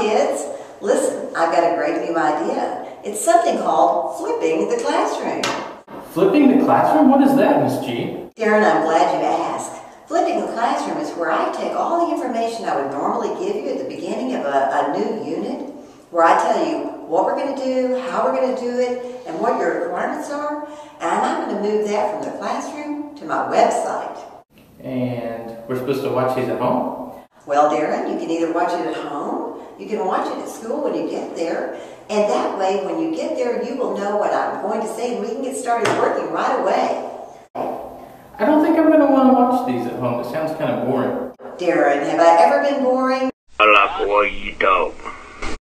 kids, listen, I've got a great new idea. It's something called flipping the classroom. Flipping the classroom? What is that, Miss G? Darren, I'm glad you asked. Flipping the classroom is where I take all the information I would normally give you at the beginning of a, a new unit, where I tell you what we're going to do, how we're going to do it, and what your requirements are, and I'm going to move that from the classroom to my website. And we're supposed to watch these at home? Well, Darren, you can either watch it at home, you can watch it at school when you get there, and that way, when you get there, you will know what I'm going to say, and we can get started working right away. I don't think I'm going to want to watch these at home. It sounds kind of boring. Darren, have I ever been boring? I like what you don't.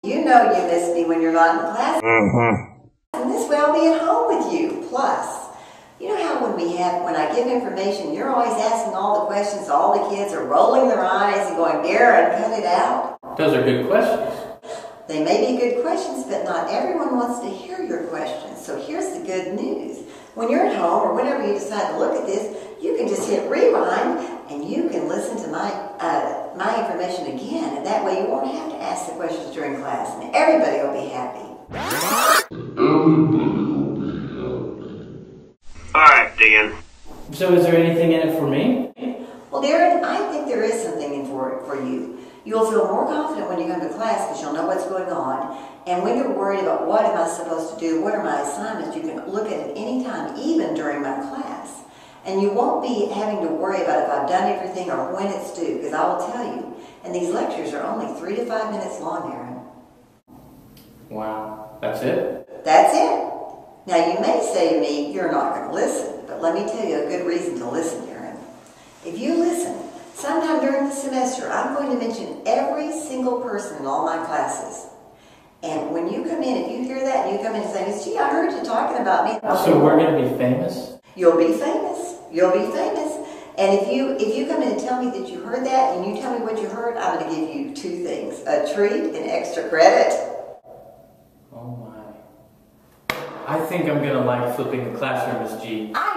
You know you miss me when you're not in class. Mm-hmm. And this way I'll be at home with you. Plus, you know how when have, when I give information, you're always asking all the questions, all the kids are rolling their eyes and going, Darren, cut it out. Those are good questions. They may be good questions, but not everyone wants to hear your questions. So here's the good news. When you're at home or whenever you decide to look at this, you can just hit rewind and you can listen to my uh, my information again. And that way you won't have to ask the questions during class and everybody will be happy. All right, then. So is there anything in it for me? Well, Darren, I think there is something in for for you. You'll feel more confident when you come to class because you'll know what's going on. And when you're worried about what am I supposed to do, what are my assignments, you can look at it anytime, even during my class. And you won't be having to worry about if I've done everything or when it's due, because I will tell you. And these lectures are only three to five minutes long, Aaron. Wow. That's it? That's it. Now, you may say to me, you're not going to listen, but let me tell you a good reason to listen, Aaron. If you listen, sometime during the semester, I'm going to mention every single person in all my classes. And when you come in, if you hear that and you come in and say, Miss I heard you talking about me. So we're going to be famous? You'll be famous. You'll be famous. And if you if you come in and tell me that you heard that and you tell me what you heard, I'm going to give you two things: a treat and extra credit. Oh my. I think I'm going to like flipping the classroom, Miss G. I